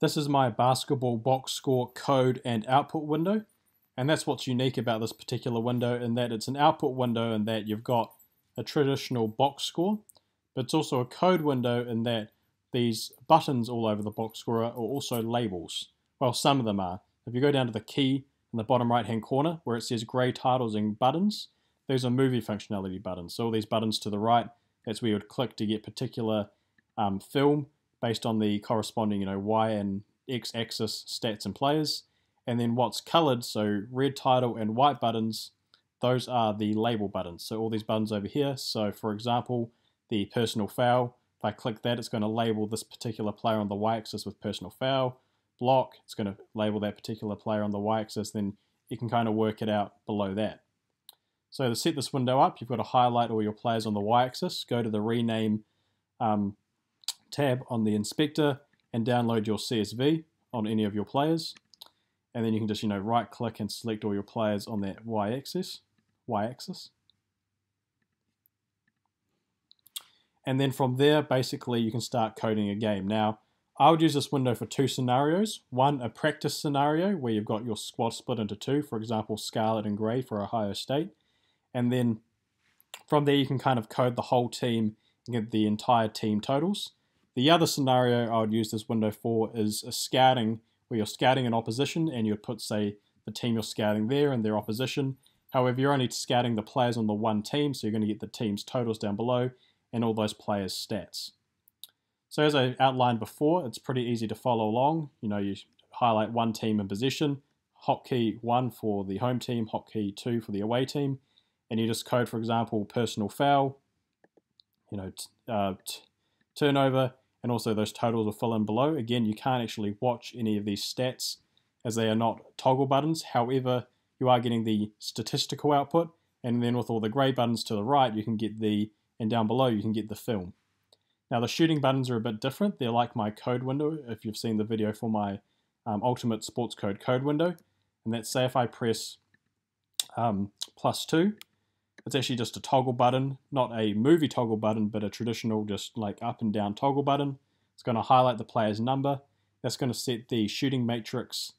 This is my basketball box score code and output window. And that's what's unique about this particular window in that it's an output window in that you've got a traditional box score, but it's also a code window in that these buttons all over the box score are also labels. Well, some of them are. If you go down to the key in the bottom right hand corner where it says grey titles and buttons, those are movie functionality buttons. So all these buttons to the right, that's where you would click to get particular um, film based on the corresponding, you know, Y and X axis stats and players. And then what's colored, so red title and white buttons, those are the label buttons. So all these buttons over here. So for example, the personal foul, if I click that, it's going to label this particular player on the y-axis with personal foul. Block, it's going to label that particular player on the y-axis. Then you can kind of work it out below that. So to set this window up, you've got to highlight all your players on the y-axis, go to the rename um, tab on the inspector and download your CSV on any of your players. And then you can just, you know, right click and select all your players on that y-axis. Y-axis. And then from there, basically, you can start coding a game. Now, I would use this window for two scenarios. One, a practice scenario where you've got your squad split into two, for example, Scarlet and Grey for Ohio State. And then from there, you can kind of code the whole team and get the entire team totals. The other scenario I would use this window for is a scouting, where you're scouting an opposition and you would put, say, the team you're scouting there and their opposition. However, you're only scouting the players on the one team, so you're going to get the team's totals down below and all those players' stats. So as I outlined before, it's pretty easy to follow along. You know, you highlight one team and position, hotkey 1 for the home team, hotkey 2 for the away team, and you just code, for example, personal foul, you know, uh, turnover, and also those totals will fill in below. Again, you can't actually watch any of these stats as they are not toggle buttons. However, you are getting the statistical output, and then with all the grey buttons to the right, you can get the, and down below, you can get the film. Now, the shooting buttons are a bit different. They're like my code window, if you've seen the video for my um, Ultimate Sports Code code window. And that's say if I press um, plus 2, it's actually just a toggle button, not a movie toggle button, but a traditional just like up and down toggle button. It's going to highlight the player's number. That's going to set the shooting matrix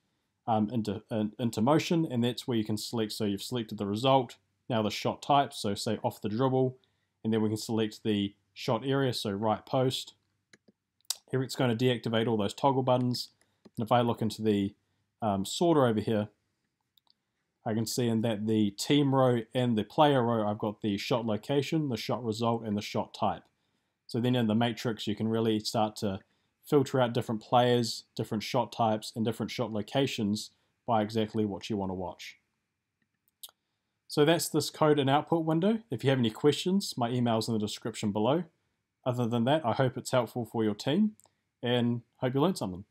um, into, uh, into motion, and that's where you can select, so you've selected the result, now the shot type, so say off the dribble, and then we can select the shot area, so right post. Here it's going to deactivate all those toggle buttons, and if I look into the um, sorter over here, I can see in that the team row and the player row, I've got the shot location, the shot result, and the shot type. So then in the matrix, you can really start to filter out different players, different shot types, and different shot locations by exactly what you want to watch. So that's this code and output window. If you have any questions, my email is in the description below. Other than that, I hope it's helpful for your team and hope you learned something.